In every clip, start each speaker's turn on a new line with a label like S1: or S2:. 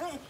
S1: Ha ha ha!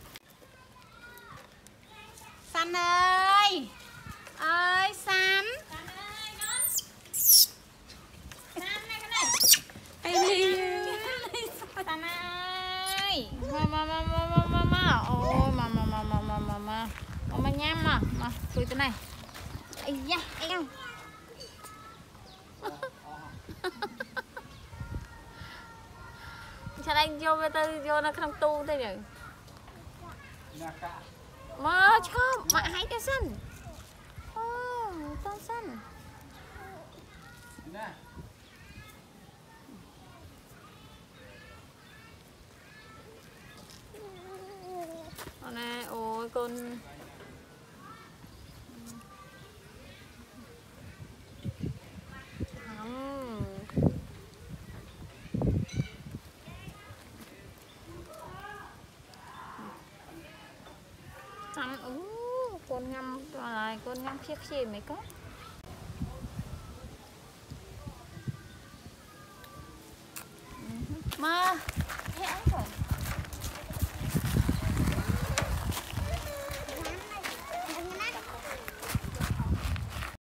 S1: សាន់អើយអើយសាន់អីលីតាណាអើយមកមកមកមកមកមកអូមកមកមកមកមកមកមកមកញ៉ាំមកមកជួយទៅណែអីយ៉ាអីយ៉ាឆ្លៃយកវាទៅយកនៅក្នុងទូទៅយើងណាកាមកឈប់មកហែកទៅសិនអូទៅសិនណាអូនណាអូយកូនតាមអូកូនញ៉ាំប្រឡាយកូនញ៉ាំខ្ជិះខ្ជិះមិនក៏មក